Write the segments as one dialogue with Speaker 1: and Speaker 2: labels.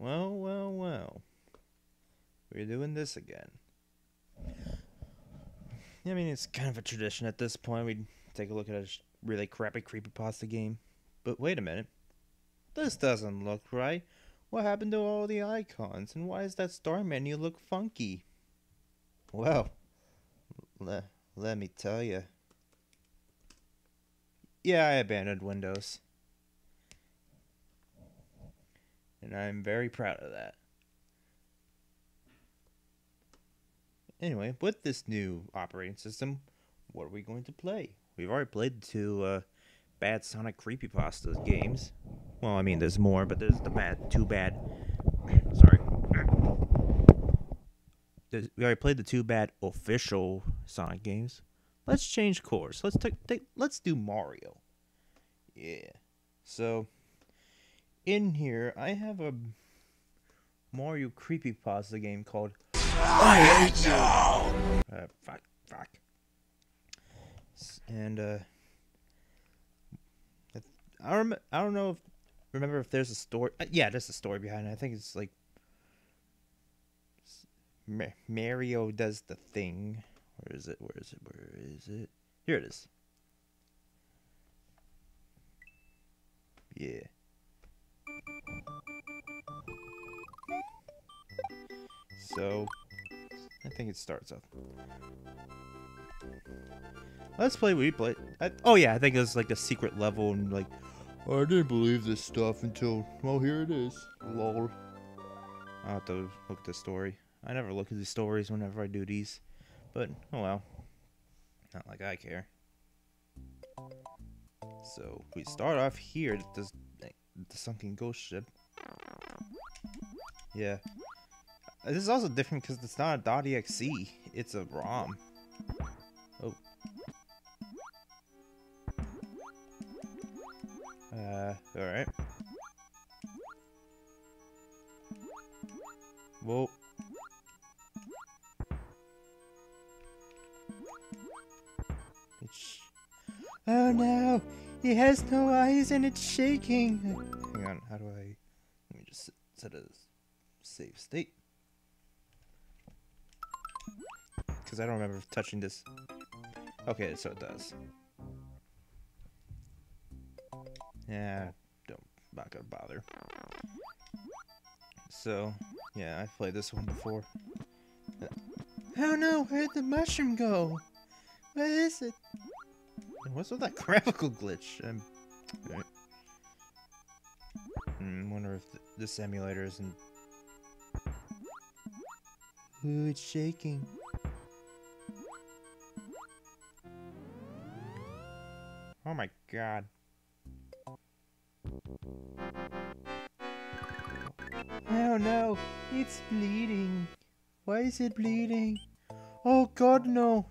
Speaker 1: Well, well, well. We're doing this again. I mean, it's kind of a tradition at this point. We take a look at a really crappy creepypasta game. But wait a minute. This doesn't look right. What happened to all the icons? And why does that star menu look funky? Well, le- let me tell you. Yeah, I abandoned Windows. And I'm very proud of that. Anyway, with this new operating system, what are we going to play? We've already played two uh, bad Sonic Creepypasta games. Well, I mean, there's more, but there's the bad, two bad. Sorry. There's, we already played the two bad official Sonic games. Let's change course. Let's take, take let's do Mario. Yeah. So, in here, I have a Mario Creepypasta game called I hate you. Uh, fuck, fuck. And uh, I rem- I don't know if remember if there's a story. Uh, yeah, there's a story behind it. I think it's like Ma- Mario does the thing. Where is it? Where is it? Where is it? Here it is. Yeah. So, I think it starts off. Let's play we play. I, oh yeah, I think it was like a secret level and like "Oh, I didn't believe this stuff until well here it is. Lol. I'll have to look at the story. I never look at the stories whenever I do these, but oh well. Not like I care. So we start off here. at This the sunken ghost ship. Yeah. This is also different because it's not a .exe. It's a ROM. Oh. Uh, alright. Whoa. Oh no! It has no eyes and it's shaking! Hang on, how do I... Let me just set- set a save state. Because I don't remember touching this. Okay, so it does. Yeah, don't not gonna bother. So, yeah, I've played this one before. Oh no, where'd the mushroom go? What is it? What's with that graphical glitch? Um, right. Hmm, wonder if th this emulator isn't. Ooh, it's shaking. Oh my god. Oh no, it's bleeding. Why is it bleeding? Oh god, no.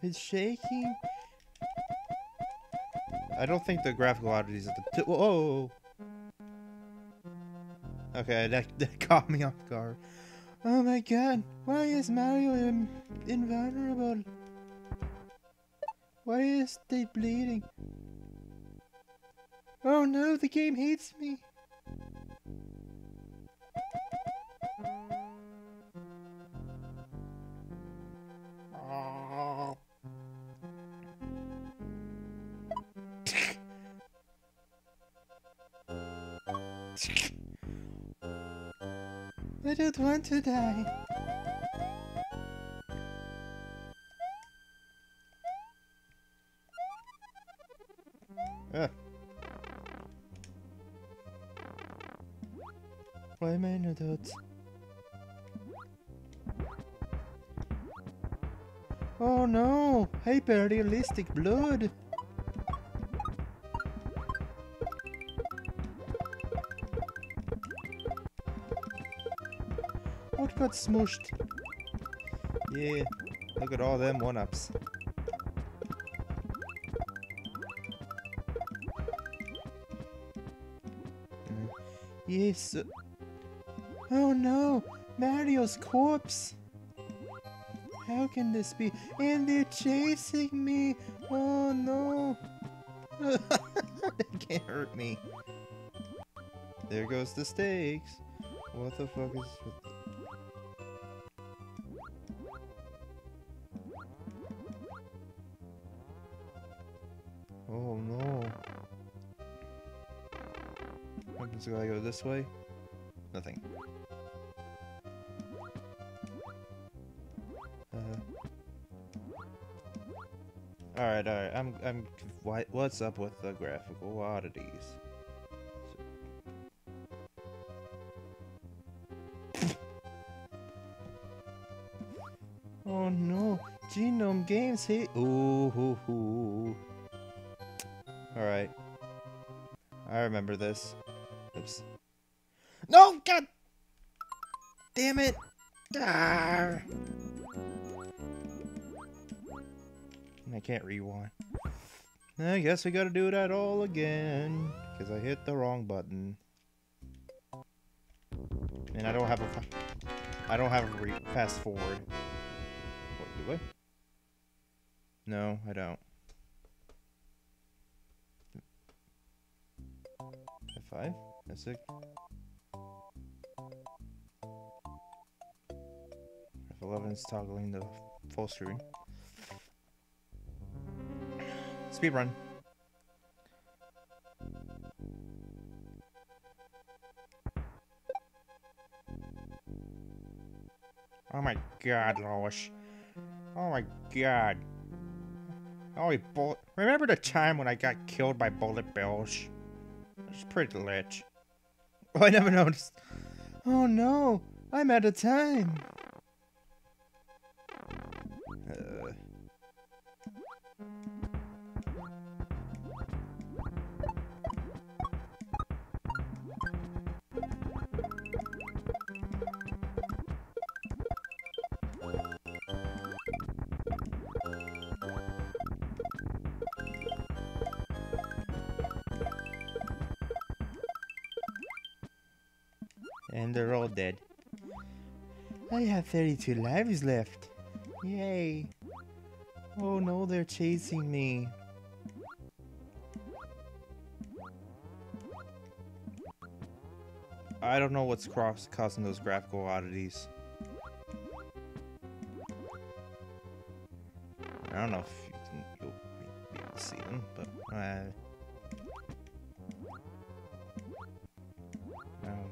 Speaker 1: It's shaking. I don't think the graphical oddities at the. T- Whoa! Okay, that, that caught me off guard. Oh my god, why is Mario in- invulnerable? Why is they bleeding? Oh no, the game hates me. I don't want to die. Ah. Why am I an adult? Oh no! Hyper realistic blood! Got smushed? Yeah, look at all them one-ups. Yes. Oh no! Mario's corpse! How can this be? And they're chasing me! Oh no! they can't hurt me. There goes the stakes. What the fuck is with this way? Nothing. Uh. Alright, alright, I'm, I'm, what, what's up with the graphical oddities? oh no, Genome Games hate, ooh, hoo, hoo. Alright. I remember this. Oops. No! God! Damn it! Ah! I can't rewind. I guess we gotta do that all again. Because I hit the wrong button. And I don't have a... I don't have a fast forward. What, do I? No, I don't. F5? F6? F11 is toggling the full screen. Speed run. Oh my god, Lois. Oh my god. Oh, bullet. Remember the time when I got killed by bullet bills? It's pretty lit. Oh, I never noticed. Oh no, I'm out of time. And they're all dead. I have 32 lives left. Yay. Oh no, they're chasing me. I don't know what's causing those graphical oddities. I don't know if you can you'll be able to see them, but uh, um,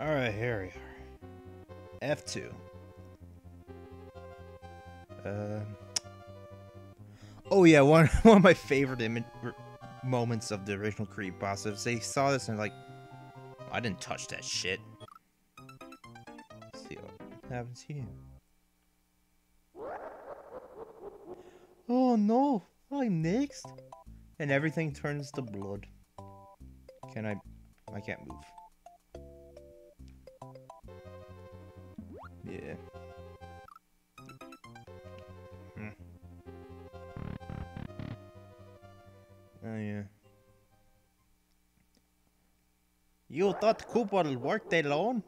Speaker 1: all right, here we are. F2. Um. oh yeah, one one of my favorite image moments of the original creepypasta. They saw this and like, I didn't touch that shit. Let's see what happens here. Oh no, I'm next. And everything turns to blood. Can I? I can't move. Yeah. Hmm. Oh yeah. You thought Koopa worked alone?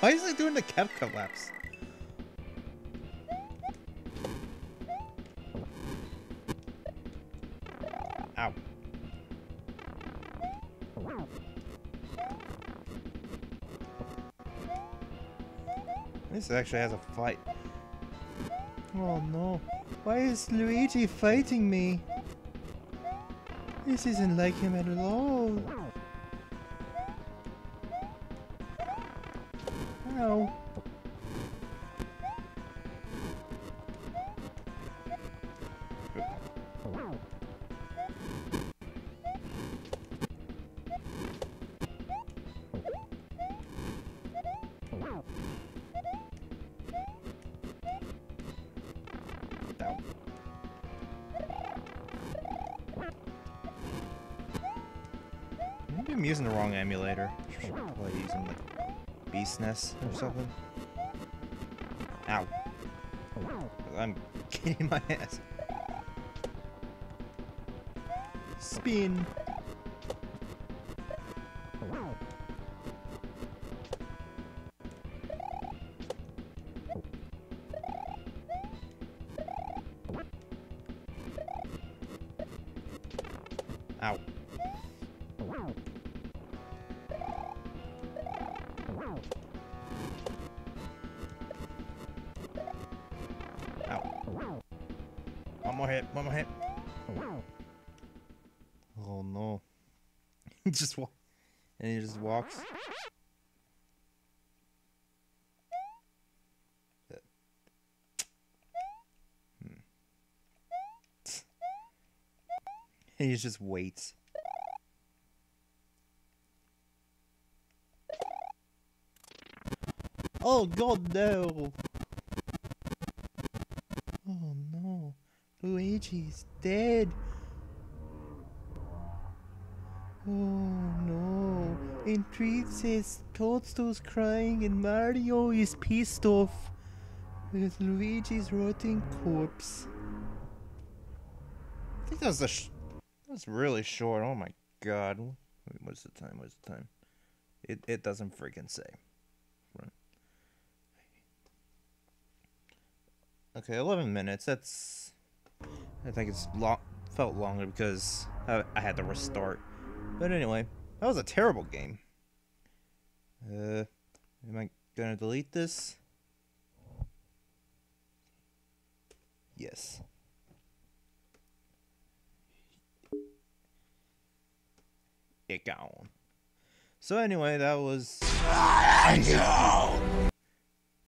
Speaker 1: Why is he doing the cap collapse? Ow. This actually has a fight. Oh no. Why is Luigi fighting me? This isn't like him at all. Ow. Maybe I'm using the wrong emulator. Should probably using like bsnes or something. Ow. Oh, I'm getting my ass. Spin. Ow. One more hit, one more hit. Oh no. he just wa- and he just walks. Hmm. he just waits. Oh god no! Luigi's dead. Oh no. And Treat says Toadstool's crying and Mario is pissed off with Luigi's rotting corpse. I think that was a sh- that was really short. Oh my god. What's the time? What's the time? It it doesn't freaking say. Okay, 11 minutes. That's I think it's felt longer because I, I had to restart. But anyway, that was a terrible game. Uh, am I gonna delete this? Yes. It gone. So anyway, that was.